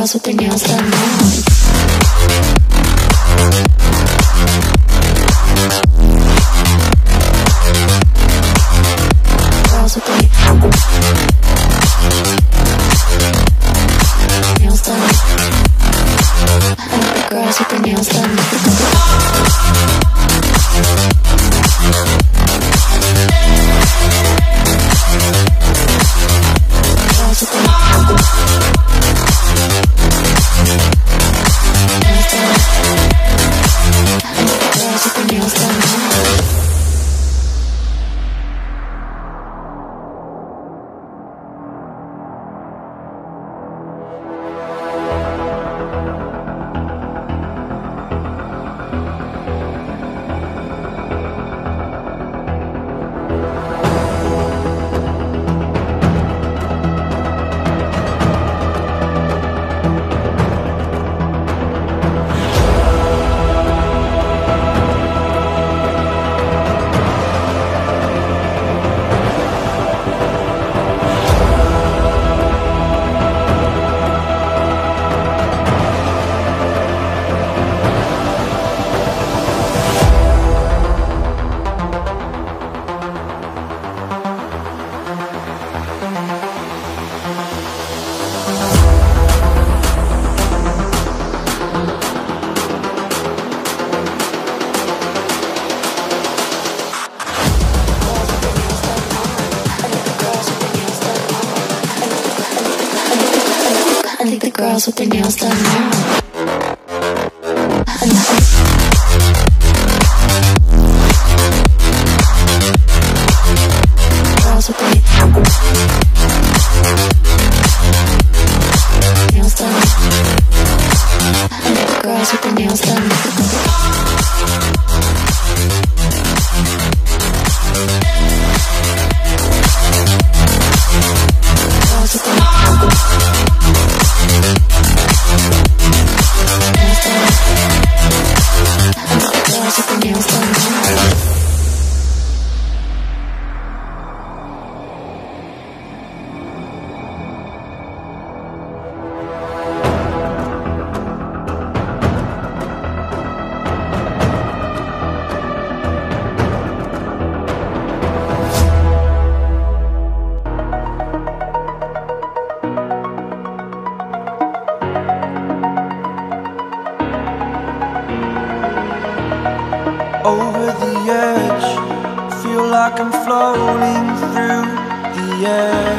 girls with their nails done. Girls with their nails done now. Girls with their nails done. I think girls with their nails done. Over the edge. Feel like I'm floating through the air.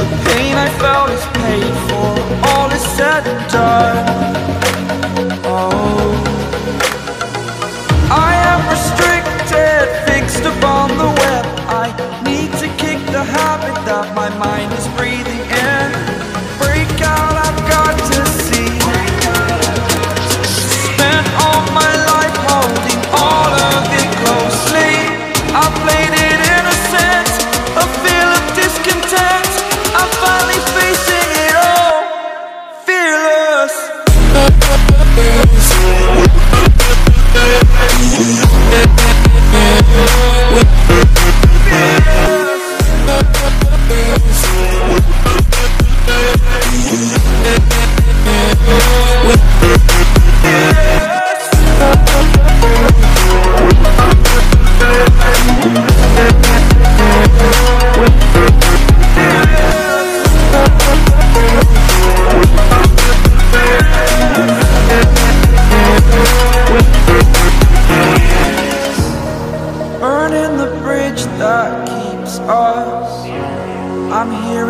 The pain I felt is paid for, all is said and done. Oh, I am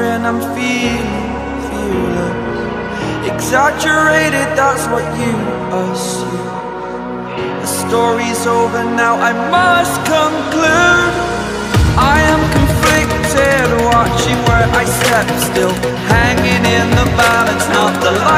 and I'm feeling fearless. Exaggerated, that's what you assume. The story's over now, I must conclude. I am conflicted, watching where I step still. Hanging in the balance, not the life